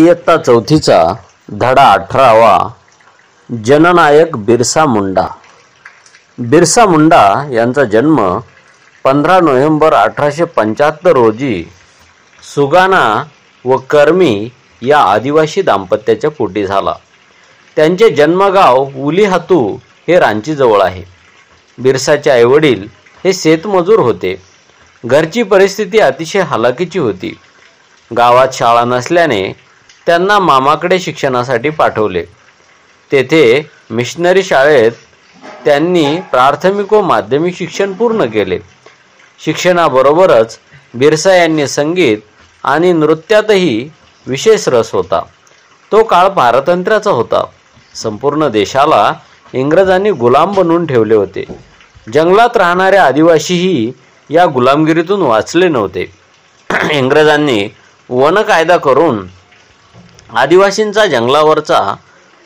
इयत्ता चौथीचा धडा अठरावा जननायक बिरसा मुंडा. बिरसा मुंडा यांचा जन्म पंधरा नोव्हेंबर अठराशे पंच्याहत्तर रोजी सुगाना व कर्मी या आदिवासी दाम्पत्याच्या पोटी झाला. त्यांचे जन्मगाव उलीहातू हे रांचीजवळ आहे. बिरसाचे आईवडील हे शेतमजूर होते. घरची परिस्थिती अतिशय हलाखीची होती. गावात शाळा नसल्याने त्यांना मामाकडे शिक्षणासाठी पाठवले. तेथे मिशनरी शाळेत त्यांनी प्राथमिक व माध्यमिक शिक्षण पूर्ण केले. शिक्षणाबरोबरच बिरसा यांनी संगीत आणि नृत्यातही विशेष रस होता. तो काळ पारतंत्र्याचा होता. संपूर्ण देशाला इंग्रजांनी गुलाम बनवून ठेवले होते. जंगलात राहणारे आदिवासीही या गुलामगिरीतून वाचले नव्हते. इंग्रजांनी वन कायदा करून आदिवासींचा जंगलावरचा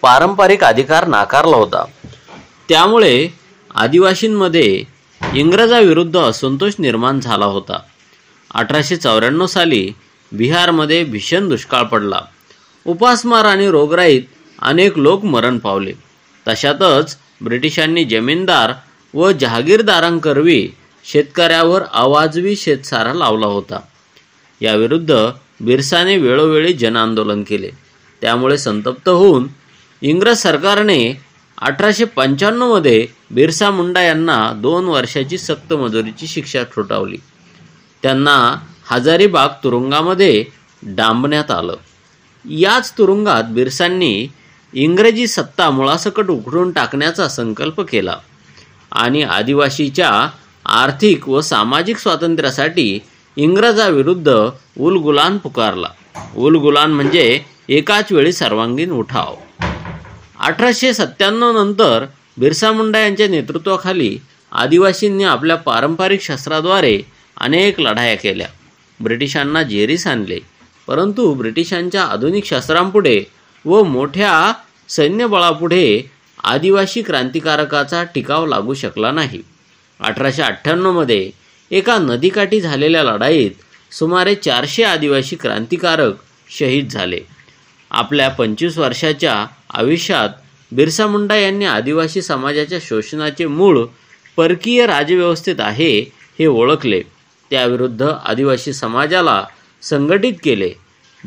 पारंपरिक अधिकार नाकारला होता. त्यामुळे आदिवासींमध्ये इंग्रजाविरुद्ध असंतोष निर्माण झाला होता. अठराशे चौऱ्याण्णव साली बिहारमध्ये भीषण दुष्काळ पडला. उपासमार आणि रोगराईत अनेक लोक मरण पावले. तशातच ब्रिटिशांनी जमीनदार व जहागीरदारांकरवी शेतकऱ्यावर अवाजवी शेतसारा लावला होता. याविरुद्ध बिरसाने वेळोवेळी जनआंदोलन केले. त्यामुळे संतप्त होऊन इंग्रज सरकारने अठराशे पंच्याण्णवमध्ये बिरसा मुंडा यांना दोन वर्षाची सक्त मजुरीची शिक्षा ठोठावली. त्यांना हजारीबाग तुरुंगामध्ये डांबण्यात आलं. याच तुरुंगात बिरसांनी इंग्रजी सत्ता मुळासकट उघडून टाकण्याचा संकल्प केला आणि आदिवासीच्या आर्थिक व सामाजिक स्वातंत्र्यासाठी इंग्रजाविरुद्ध उलगुलान पुकारला. उलगुलान म्हणजे एकाच वेळी सर्वांगीण उठाव. अठराशे सत्त्याण्णव नंतर बिरसा मुंडा यांच्या नेतृत्वाखाली आदिवासींनी आपल्या पारंपरिक शस्त्राद्वारे अनेक लढाया केल्या. ब्रिटिशांना जेरीस आणले. परंतु ब्रिटिशांच्या आधुनिक शस्त्रांपुढे व मोठ्या सैन्यबळापुढे आदिवासी क्रांतिकारकाचा टिकाव लागू शकला नाही. अठराशे अठ्ठ्याण्णवमध्ये एका नदीकाठी झालेल्या लढाईत सुमारे चारशे आदिवासी क्रांतिकारक शहीद झाले. आपल्या पंचवीस वर्षाच्या आयुष्यात बिरसा मुंडा यांनी आदिवासी समाजाच्या शोषणाचे मूळ परकीय राजव्यवस्थेत आहे हे ओळखले. त्याविरुद्ध आदिवासी समाजाला संघटित केले.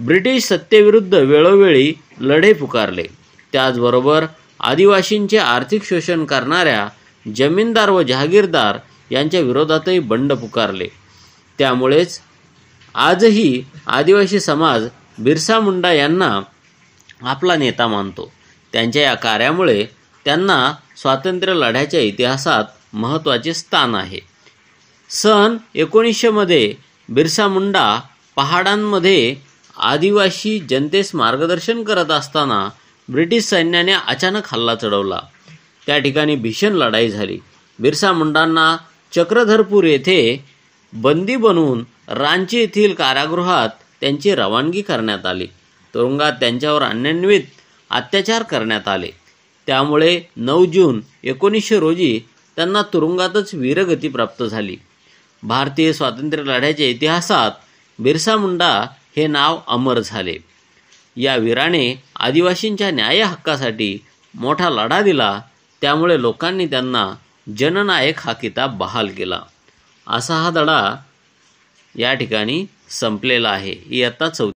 ब्रिटिश सत्तेविरुद्ध वेळोवेळी लढे पुकारले. त्याचबरोबर आदिवासींचे आर्थिक शोषण करणाऱ्या जमीनदार व जहागीरदार यांच्या विरोधातही बंड पुकारले. त्यामुळेच आजही आदिवासी समाज बिरसा मुंडा यांना आपला नेता मानतो. त्यांच्या या कार्यामुळे त्यांना स्वातंत्र्य लढ्याच्या इतिहासात महत्त्वाचे स्थान आहे. सन एकोणीसशेमध्ये बिरसा मुंडा पहाडांमध्ये आदिवासी जनतेस मार्गदर्शन करत असताना ब्रिटिश सैन्याने अचानक हल्ला चढवला. त्या ठिकाणी भीषण लढाई झाली. बिरसा मुंडांना चक्रधरपूर येथे बंदी बनवून रांची येथील कारागृहात त्यांची रवानगी करण्यात आली. तुरुंगात त्यांच्यावर अन्यान्वित अत्याचार करण्यात आले. त्यामुळे नऊ जून एकोणीसशे रोजी त्यांना तुरुंगातच वीरगती प्राप्त झाली. भारतीय स्वातंत्र्य लढ्याच्या इतिहासात बिरसा मुंडा हे नाव अमर झाले. या वीराने आदिवासींच्या न्याय हक्कासाठी मोठा लढा दिला. त्यामुळे लोकांनी त्यांना जननायक हा किताब बहाल केला. असा हा धडा या ठिकाणी संपलेला आहे. इयत्ता चौथी